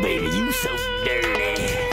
baby, you so dirty.